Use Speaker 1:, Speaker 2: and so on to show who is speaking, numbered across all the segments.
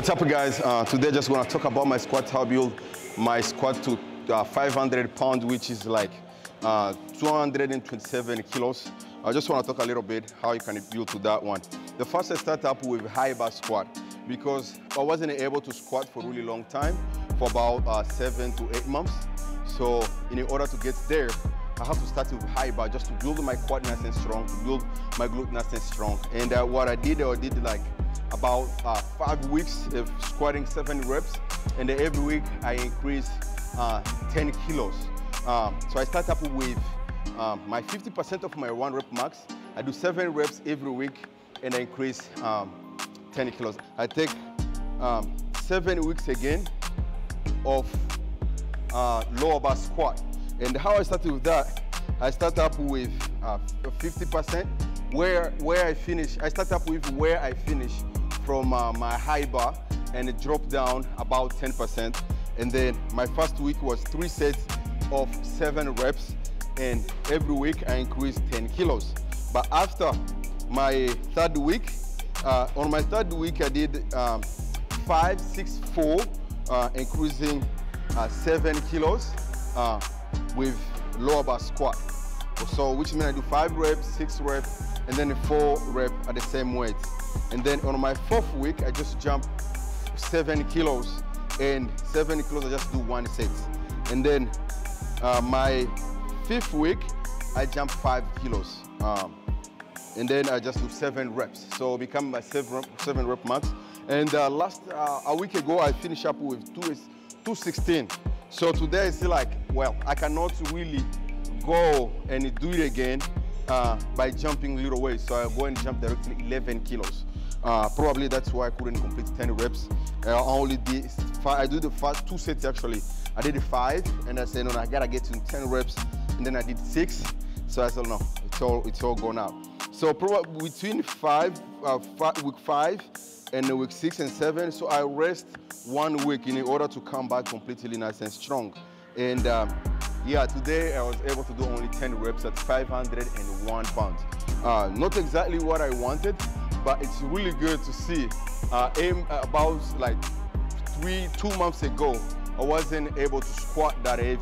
Speaker 1: What's up guys? Uh, today I just gonna talk about my squat, how I build my squat to uh, 500 pounds, which is like uh, 227 kilos. I just wanna talk a little bit how you can build to that one. The first I start up with high bar squat because I wasn't able to squat for a really long time, for about uh, seven to eight months. So in order to get there, I have to start with high bar just to build my quad nice and strong, to build my glute nice and strong. And uh, what I did, I did like about uh, five weeks of squatting seven reps, and then every week I increase uh, 10 kilos. Um, so I start up with um, my 50% of my one rep max. I do seven reps every week, and I increase um, 10 kilos. I take um, seven weeks again of uh, lower bar squat. And how I started with that, I start up with 50%. Uh, where where I finish, I start up with where I finish from uh, my high bar and it dropped down about 10%. And then my first week was three sets of seven reps and every week I increased 10 kilos. But after my third week, uh, on my third week I did um, five, six, four, uh, increasing uh, seven kilos uh, with lower bar squat. So which means I do five reps, six reps, and then four reps at the same weight. And then on my fourth week, I just jump seven kilos and seven kilos, I just do one set. And then uh, my fifth week, I jump five kilos. Um, and then I just do seven reps. So become my seven, seven rep max. And uh, last, uh, a week ago, I finished up with two, 216. So today I feel like, well, I cannot really go and do it again uh, by jumping little weights. So I go and jump directly 11 kilos. Uh, probably that's why I couldn't complete 10 reps. Uh, I only did five, I do the first two sets actually. I did five and I said, no, no I gotta get to 10 reps and then I did six. So I said, no, it's all, it's all gone out. So probably between five, uh, five, week five and week six and seven, so I rest one week in order to come back completely nice and strong. And um, yeah, today I was able to do only 10 reps at 501 pounds. Uh, not exactly what I wanted, but it's really good to see. Uh, aim about like three, two months ago, I wasn't able to squat that heavy.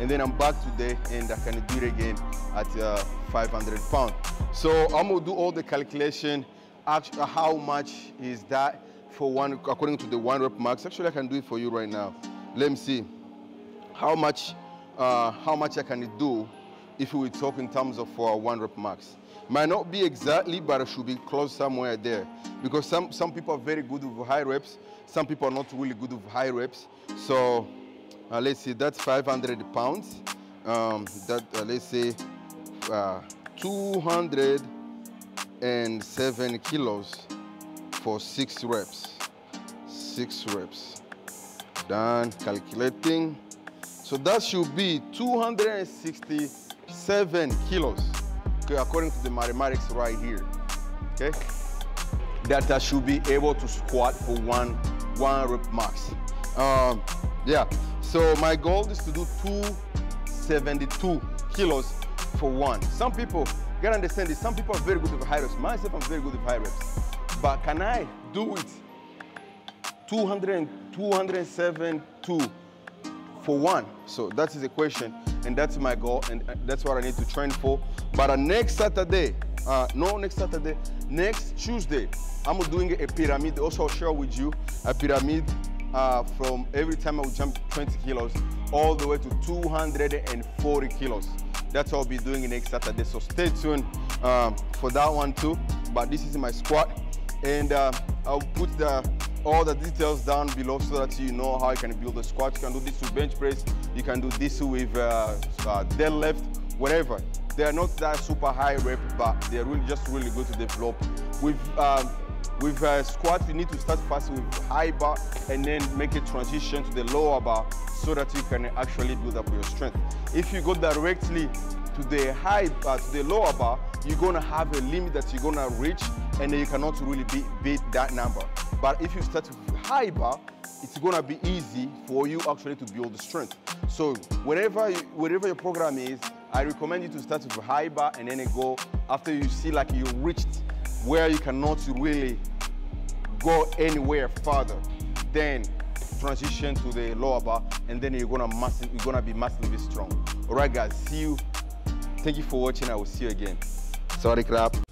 Speaker 1: And then I'm back today and I can do it again at uh, 500 pounds. So I'm gonna do all the calculation, actually, how much is that for one, according to the one rep max. Actually, I can do it for you right now. Let me see how much, uh, how much I can do if we talk in terms of uh, one rep max. Might not be exactly, but it should be close somewhere there. Because some, some people are very good with high reps, some people are not really good with high reps. So uh, let's see, that's 500 pounds. Um, that, uh, let's say, uh, 207 kilos for six reps. Six reps. Done, calculating. So that should be 267 kilos, okay, according to the mathematics right here, okay? That I should be able to squat for one, one rep max. Um, yeah, so my goal is to do 272 kilos for one. Some people, gotta understand this, some people are very good with high reps. Myself, I'm very good with high reps. But can I do it 200, 272 for one? So that is the question, and that's my goal, and that's what I need to train for. But uh, next Saturday, uh, no next Saturday, next Tuesday, I'm doing a pyramid. Also, I'll share with you a pyramid uh, from every time I would jump 20 kilos all the way to 240 kilos. That's what I'll be doing next Saturday. So stay tuned um, for that one too. But this is my squat. And uh, I'll put the, all the details down below so that you know how you can build a squat. You can do this with bench press. You can do this with uh, uh, deadlift, whatever. They're not that super high rep, but they're really just really good to develop. With um, with uh, squat, you need to start first with high bar and then make a transition to the lower bar so that you can actually build up your strength. If you go directly to the high bar, to the lower bar, you're gonna have a limit that you're gonna reach and you cannot really beat, beat that number. But if you start with high bar, it's gonna be easy for you actually to build the strength. So wherever, you, wherever your program is, I recommend you to start with high bar and then go after you see like you reached where you cannot really go anywhere further, then transition to the lower bar, and then you're gonna massive, you're gonna be massively strong. All right, guys, see you. Thank you for watching. I will see you again. Sorry, crap.